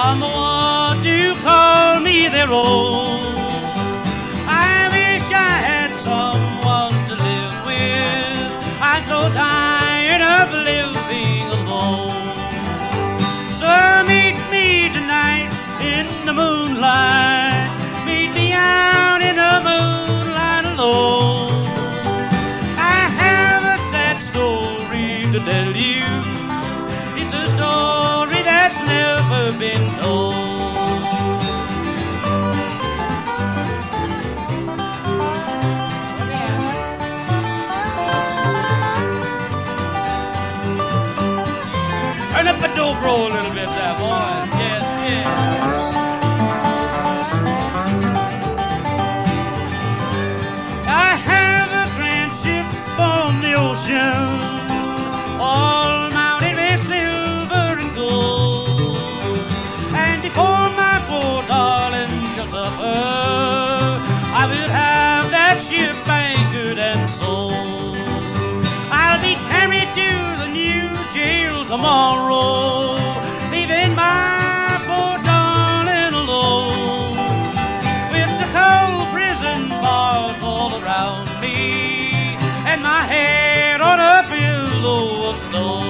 someone to call me their own. I wish I had someone to live with. I'm so tired of living alone. So meet me tonight in the moonlight. Meet me out in the moonlight alone. I have a sad story to tell you. It's a story never been told. Turn up the dobro a little bit there, boy. Yes, yes. I have a grand ship on the ocean, all I will have that ship anchored and sold. I'll be carried to the new jail tomorrow, leaving my poor darling alone with the cold prison bars all around me and my head on a pillow of stone.